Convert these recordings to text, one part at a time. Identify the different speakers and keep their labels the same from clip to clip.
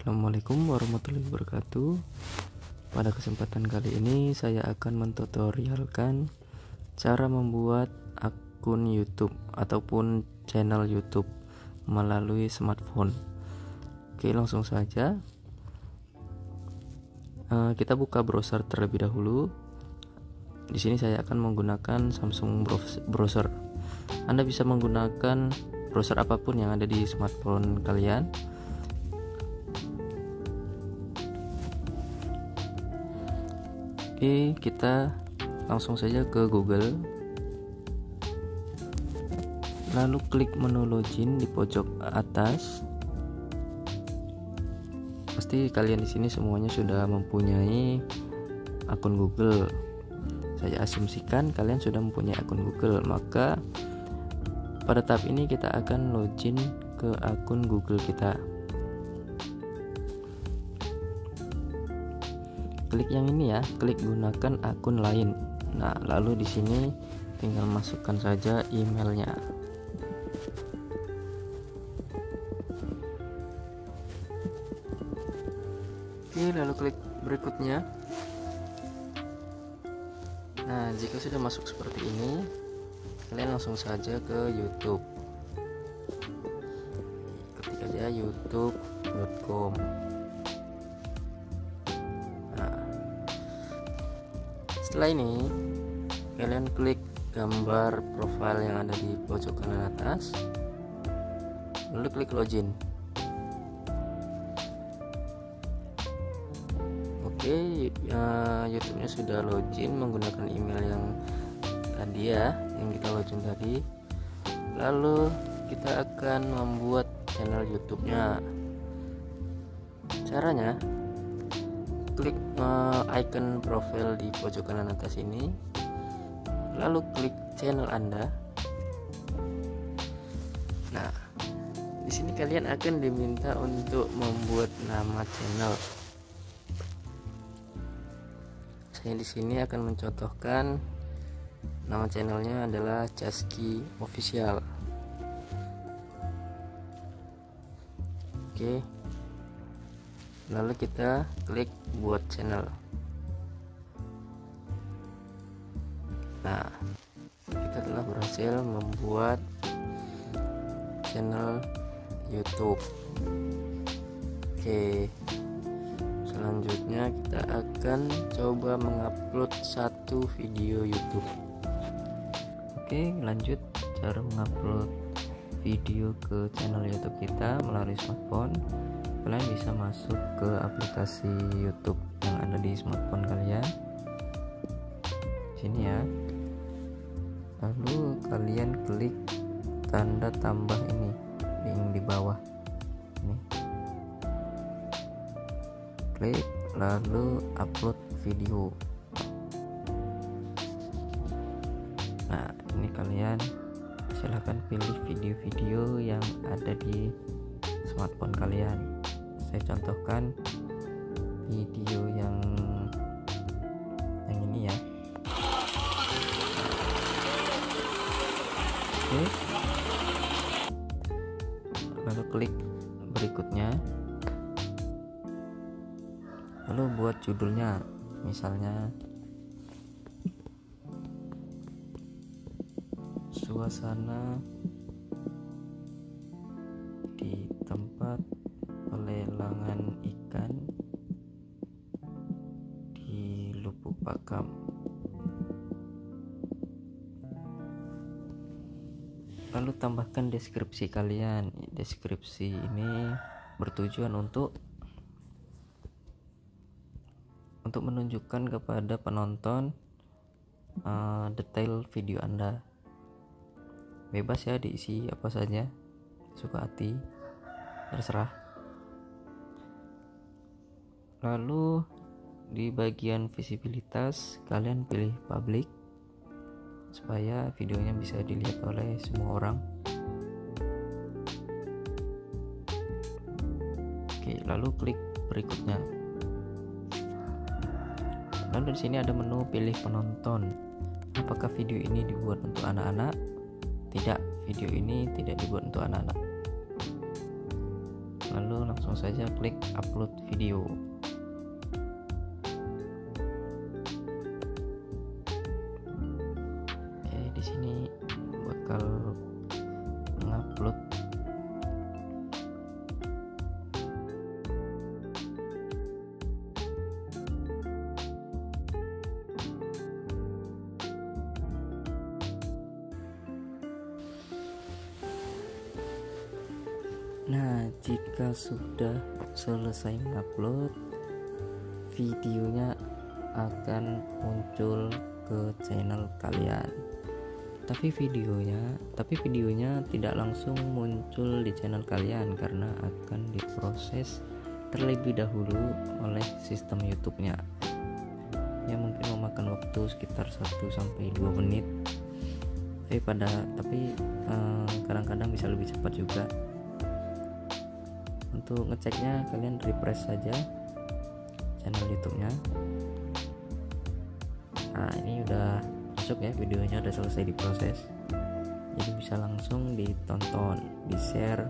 Speaker 1: Assalamualaikum warahmatullahi wabarakatuh. Pada kesempatan kali ini saya akan mentutorialkan cara membuat akun YouTube ataupun channel YouTube melalui smartphone. Oke langsung saja. Uh, kita buka browser terlebih dahulu. Di sini saya akan menggunakan Samsung browser. Anda bisa menggunakan browser apa pun yang ada di smartphone kalian Oke, kita langsung saja ke Google. Lalu klik menu login di pojok atas. Pasti kalian di sini semuanya sudah mempunyai akun Google. Saya asumsikan kalian sudah mempunyai akun Google, maka pada tahap ini kita akan login ke akun Google kita. Klik yang ini ya. Klik gunakan akun lain. Nah lalu di sini tinggal masukkan saja emailnya. Oke lalu klik berikutnya. Nah jika sudah masuk seperti ini kalian langsung saja ke YouTube. Ketik aja youtube.com setelah ini kalian klik gambar profile yang ada di pojok kanan atas. Lalu klik login. Oke ya, YouTube nya sudah login menggunakan email yang tadi ya yang kita login tadi. Lalu kita akan membuat channel YouTube nya caranya klik uh, icon profil di pojok kanan atas ini. Lalu klik channel Anda. Nah di sini kalian akan diminta untuk membuat nama channel. Saya di sini akan mencontohkan nama channelnya adalah Caski Official. Oke lalu kita klik buat channel. Nah kita telah berhasil membuat channel YouTube. Oke selanjutnya kita akan coba mengupload satu video YouTube. Oke lanjut cara mengupload video ke channel YouTube kita melalui smartphone kalian bisa masuk ke aplikasi YouTube yang ada di smartphone kalian. Sini ya. Lalu kalian klik tanda tambah ini link di bawah. Ini. Klik lalu upload video. Nah ini kalian silahkan pilih video-video yang ada di smartphone kalian saya contohkan video yang yang ini ya. Oke. Lalu klik berikutnya. Lalu buat judulnya misalnya suasana Lalu tambahkan deskripsi kalian. Deskripsi ini bertujuan untuk untuk menunjukkan kepada penonton uh, detail video Anda. Bebas ya diisi apa saja, suka hati, terserah lalu di bagian visibilitas kalian pilih public supaya videonya bisa dilihat oleh semua orang. Oke lalu klik berikutnya. Lalu di sini ada menu pilih penonton. Apakah video ini dibuat untuk anak-anak? Tidak video ini tidak dibuat untuk anak-anak. Lalu langsung saja klik upload video Nah, jika sudah selesai mengupload, videonya akan muncul ke channel kalian. Tapi videonya, tapi videonya tidak langsung muncul di channel kalian karena akan diproses terlebih dahulu oleh sistem YouTube-nya. Ya mungkin memakan waktu sekitar 1 sampai 2 menit. Tapi pada tapi eh, kadang-kadang bisa lebih cepat juga untuk ngeceknya kalian refresh saja channel YouTube-nya. Nah ini udah masuk ya videonya udah selesai diproses. Jadi bisa langsung ditonton di share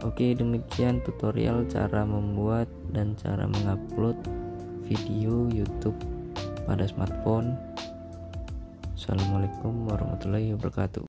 Speaker 1: oke demikian tutorial cara membuat dan cara mengupload video YouTube pada smartphone. Assalamualaikum warahmatullahi wabarakatuh